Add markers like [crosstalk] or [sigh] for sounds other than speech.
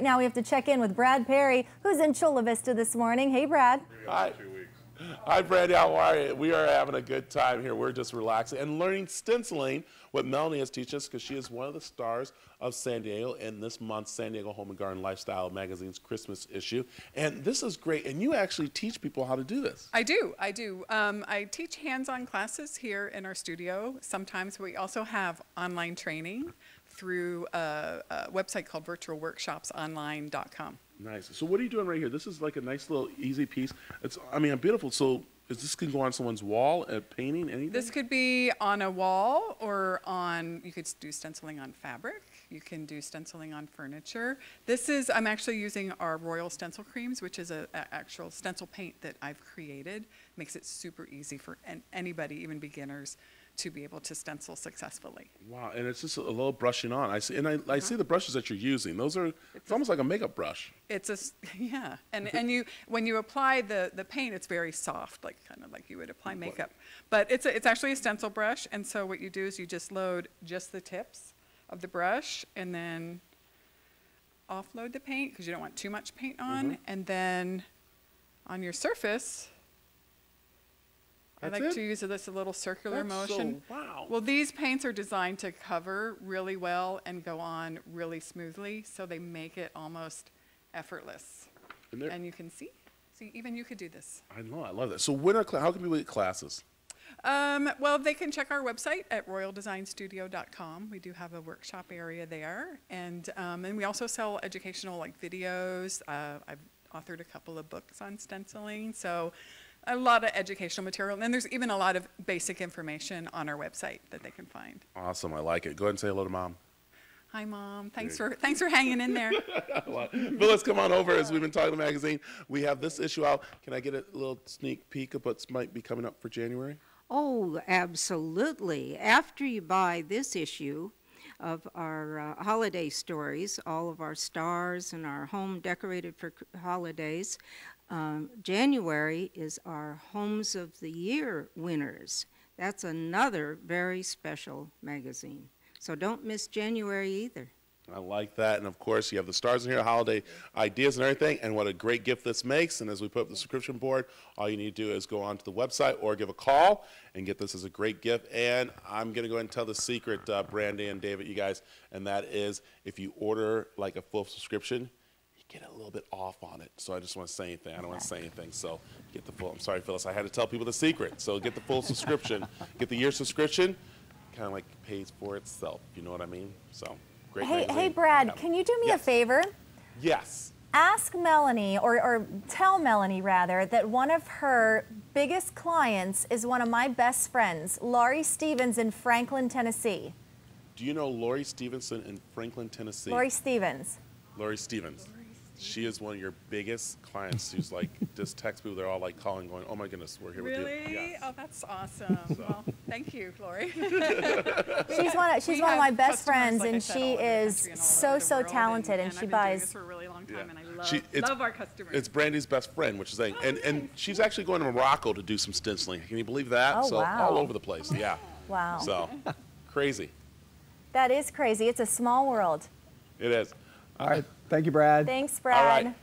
Now we have to check in with Brad Perry, who's in Chula Vista this morning. Hey, Brad. Hi. Hi, Brandy. How are you? We are having a good time here. We're just relaxing and learning stenciling, what Melanie has teach us, because she is one of the stars of San Diego in this month's San Diego Home and Garden Lifestyle magazine's Christmas issue. And this is great. And you actually teach people how to do this. I do. I do. Um, I teach hands-on classes here in our studio. Sometimes we also have online training through a, a website called virtualworkshopsonline.com. Nice. So what are you doing right here? This is like a nice little easy piece. It's, I mean, beautiful. So is this can go on someone's wall, a painting, anything? This could be on a wall or on, you could do stenciling on fabric. You can do stenciling on furniture. This is, I'm actually using our Royal Stencil Creams, which is a, a actual stencil paint that I've created. Makes it super easy for an, anybody, even beginners, to be able to stencil successfully. Wow, and it's just a little brushing on. I see, and I, I see the brushes that you're using. Those are, it's, almost like a makeup brush. It's a, [laughs] yeah, and, and you, when you apply the, the paint, it's very soft, like kind of like you would apply makeup. But it's, a, it's actually a stencil brush, and so what you do is you just load just the tips of the brush, and then offload the paint, because you don't want too much paint on, Mm-hmm. and then on your surface, I That's like it? to use this a little circular That's so- motion. wow. Well, these paints are designed to cover really well and go on really smoothly, so they make it almost effortless. And And you can see, see, even you could do this. I know, I love that. So when are, how can people get classes? Um, well, they can check our website at royaldesignstudio.com. We do have a workshop area there, and um, and we also sell educational like videos. Uh, I've authored a couple of books on stenciling, so a lot of educational material. And there's even a lot of basic information on our website that they can find. Awesome, I like it. Go ahead and say hello to mom. Hi, mom. Thanks for thanks for hanging in there. [laughs] Phyllis, come on over as we've been talking the magazine. We have this issue out. Can I get a little sneak peek of what might be coming up for January? Oh, absolutely. After you buy this issue of our uh, holiday stories, all of our stars and our home decorated for holidays, um, January is our Homes of the Year winners. That's another very special magazine. So don't miss January either. I like that. And of course, you have the stars in here, holiday ideas and everything, and what a great gift this makes. And as we put up the subscription board, all you need to do is go onto the website or give a call and get this as a great gift. And I'm going to go ahead and tell the secret, uh, Brandy and David, you guys, and that is if you order like a full subscription, get a little bit off on it. So I just want to say anything. I don't want to say anything. So get the full. I'm sorry, Phyllis. I had to tell people the secret. So get the full subscription. [laughs] Get the year subscription. Kind of like pays for itself. You know what I mean? So great. Hey, magazine. hey, Brad, can you do me Yes. a favor? Yes. Ask Melanie, or, or tell Melanie rather, that one of her biggest clients is one of my best friends, Laurie Stevens in Franklin, Tennessee. Do you know Laurie Stevenson in Franklin, Tennessee? Laurie Stevens. Laurie Stevens. She is one of your biggest clients who's [laughs] like, just text people, they're all like calling, going, oh my goodness, we're here with you. Really? Yes. Oh, that's awesome. [laughs] Well, thank you, Lori. [laughs] She's one of, she's We one of my best friends, like and said, she all over the is country and all so, so talented, and, and she I've been doing this buys. for a really long time, and I love, She- it's- love our customers. It's Brandy's best friend, which is saying, and, and oh, she's actually going to Morocco to do some stenciling. Can you believe that? Oh, so wow. all over the place, yeah. Wow. So crazy. That is crazy. It's a small world. It is. All right. Thank you, Brad. Thanks, All right. Brad.